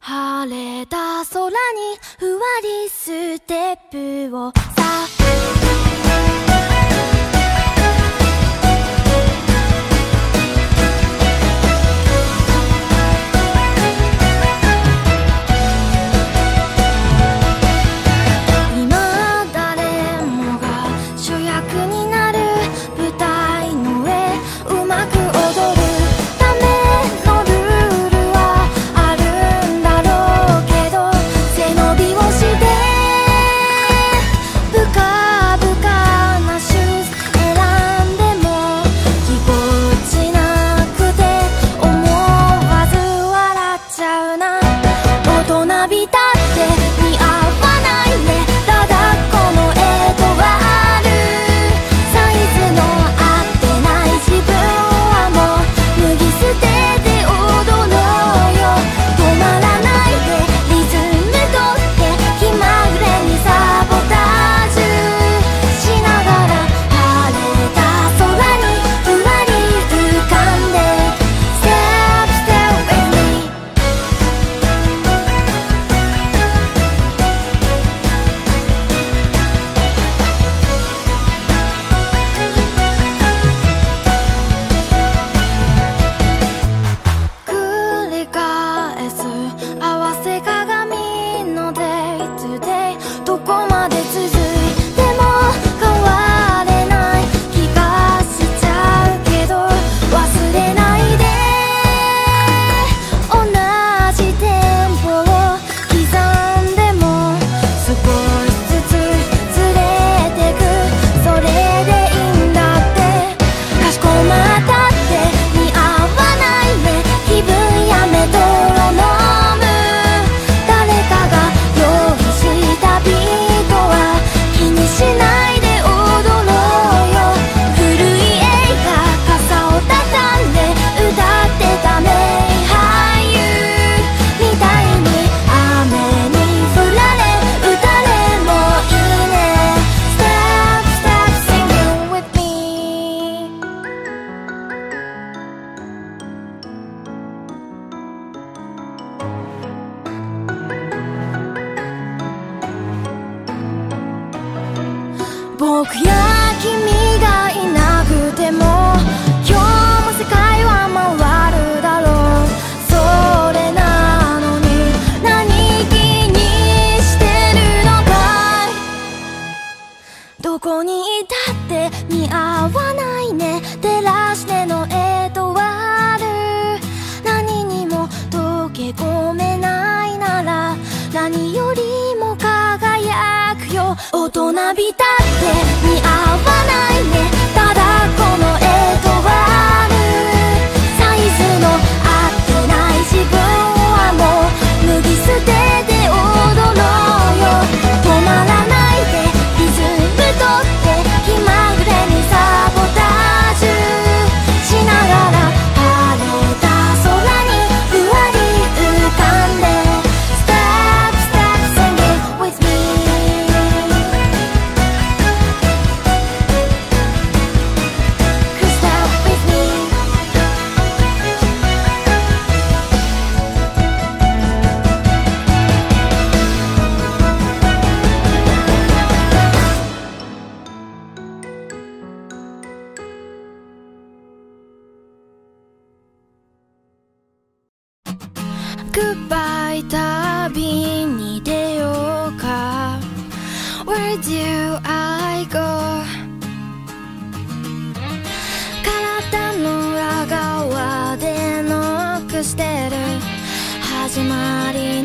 晴れた空にふわりステップをさ。僕や君 somebody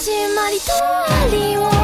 始まり通りを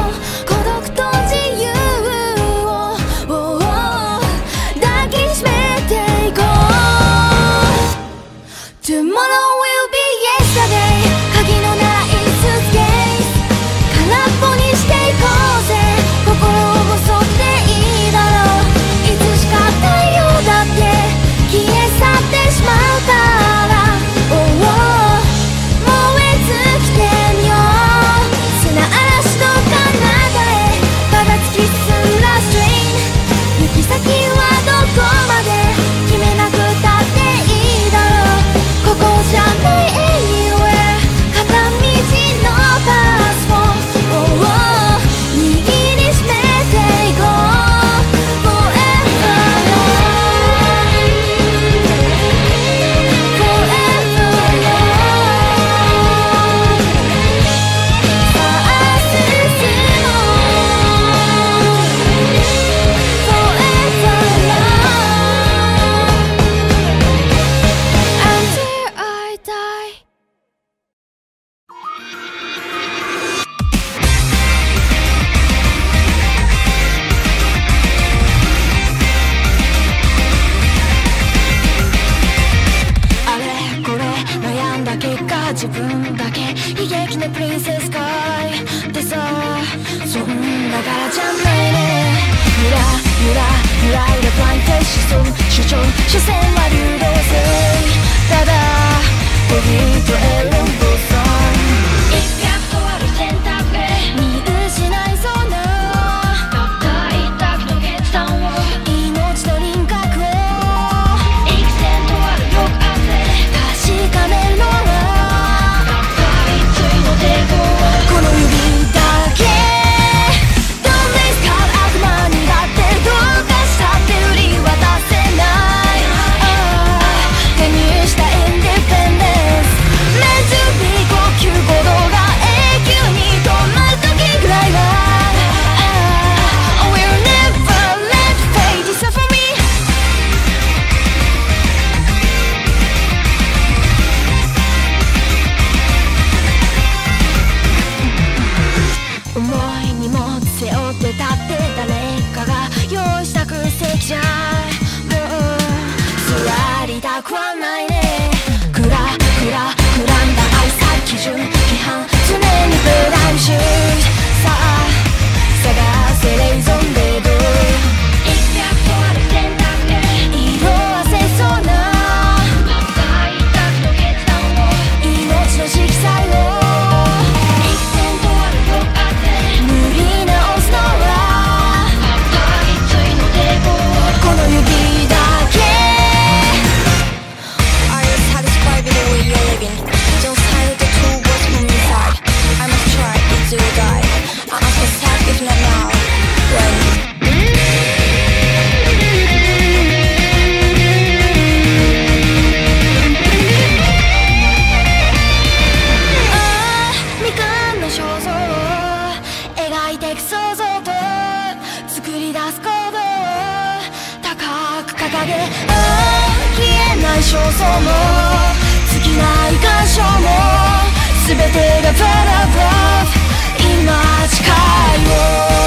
そも尽きない感傷も全てが Better 今誓いを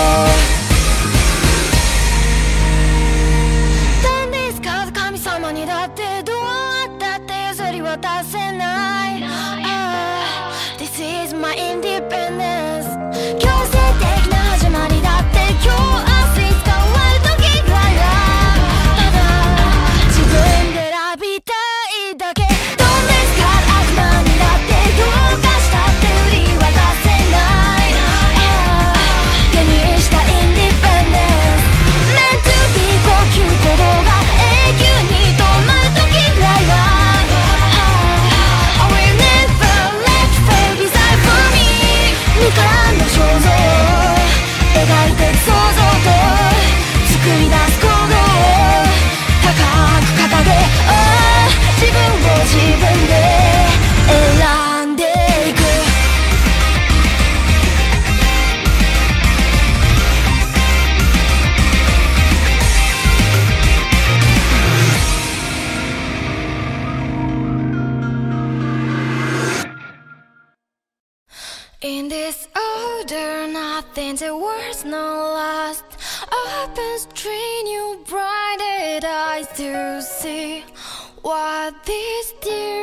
are these tears?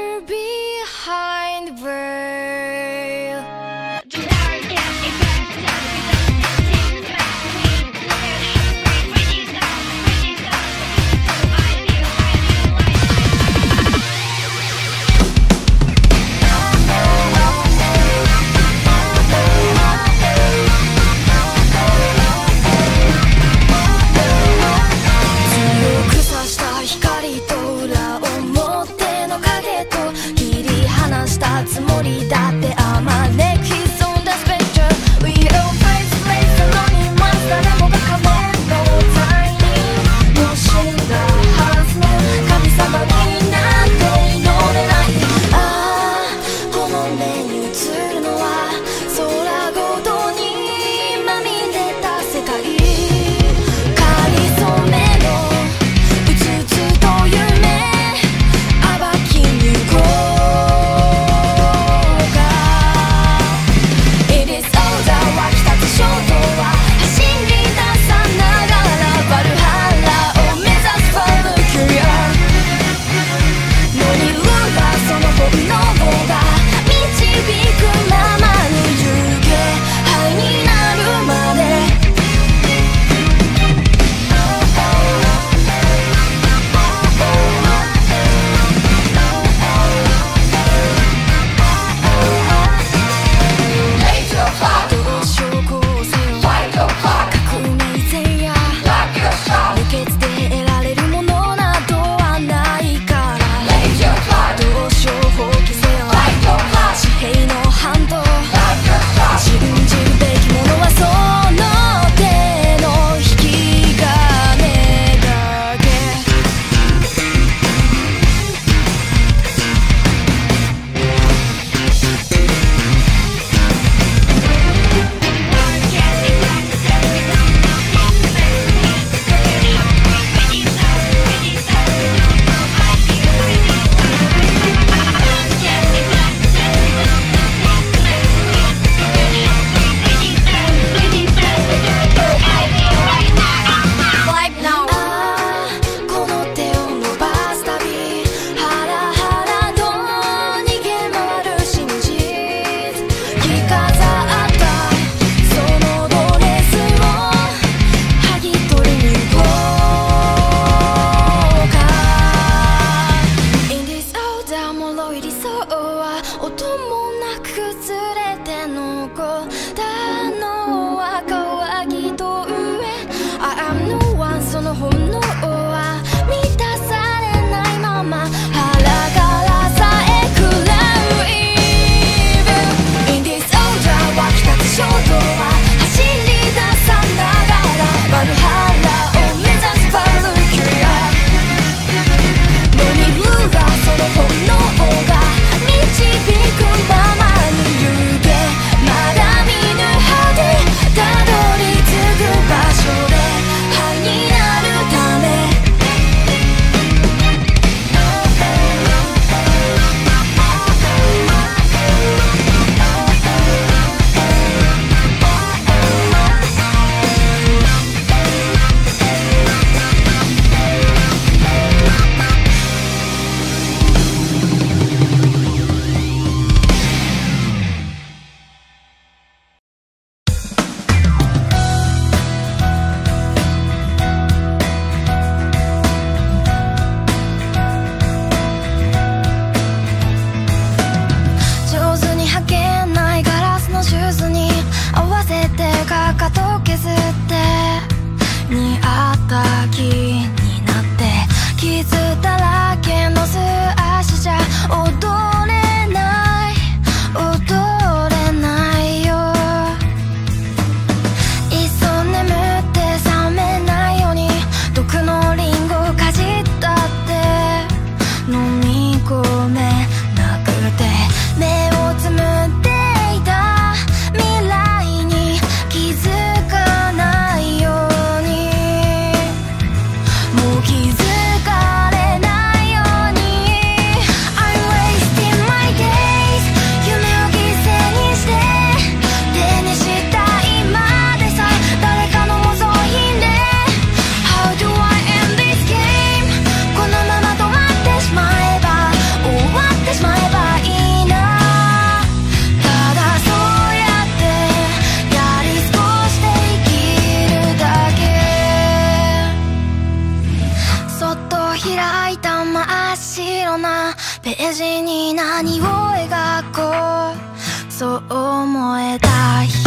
なページに何を描こう。そう思えた日。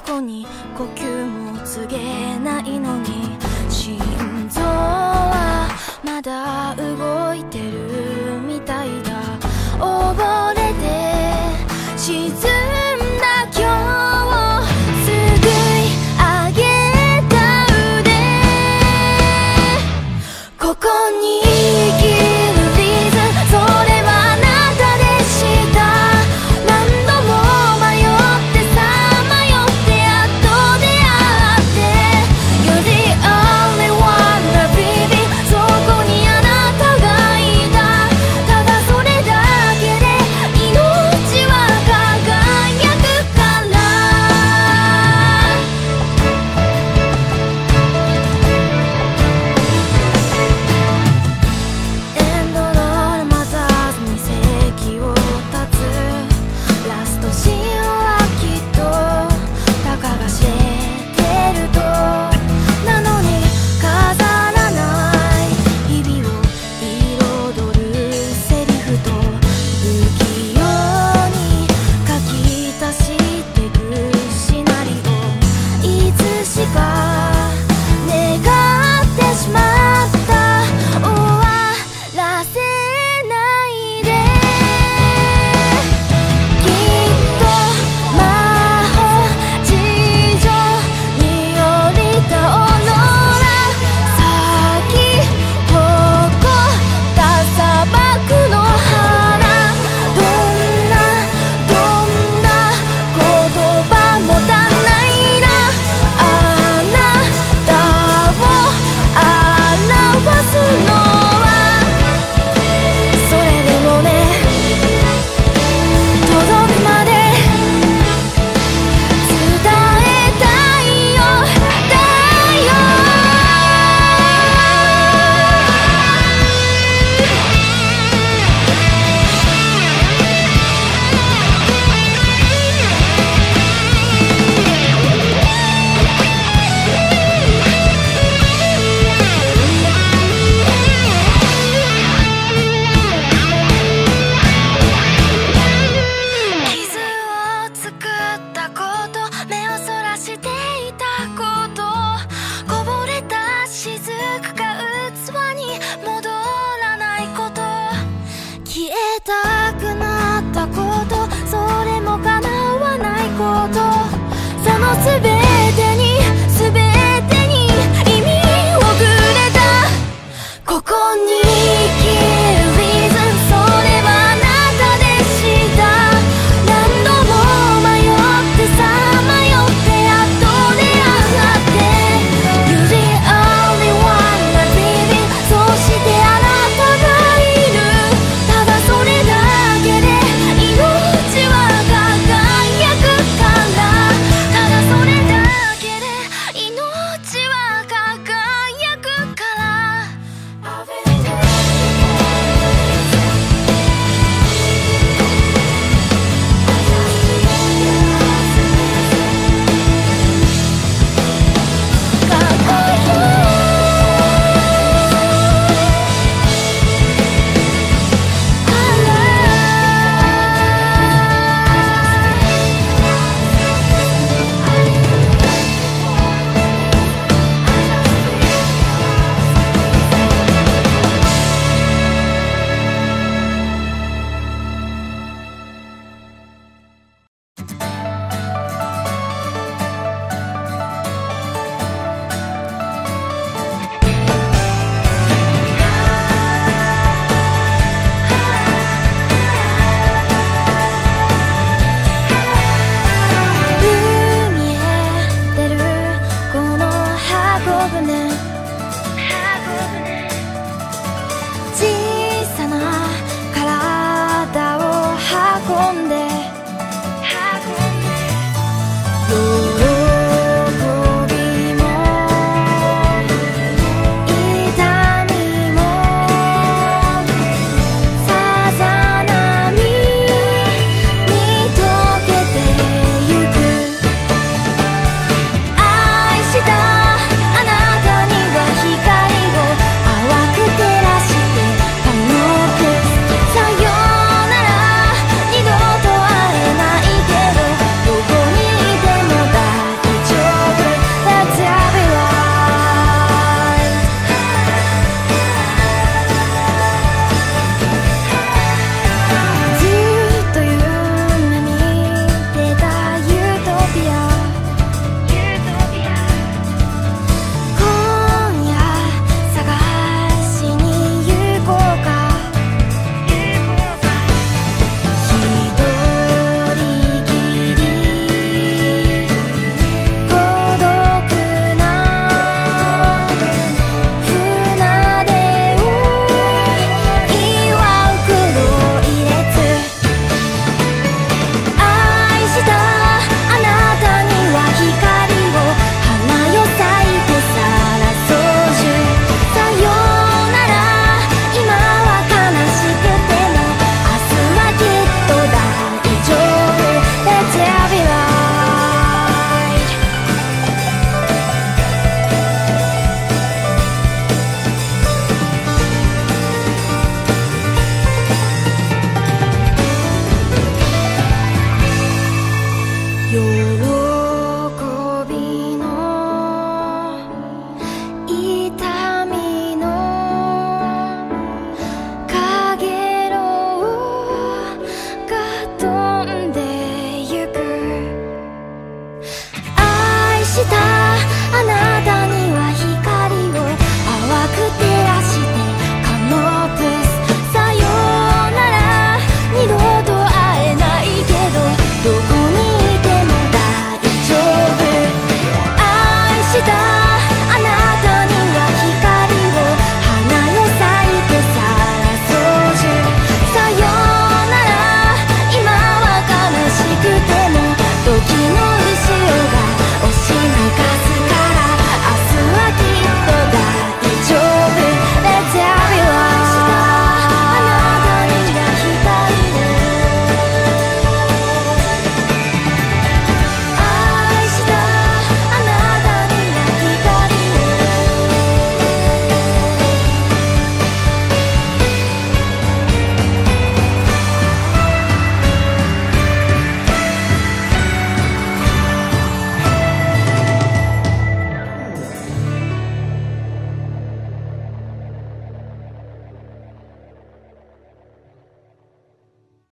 過去に呼吸も告げないのに。心臓はまだ動いてるみたいだ。溺れて沈む to be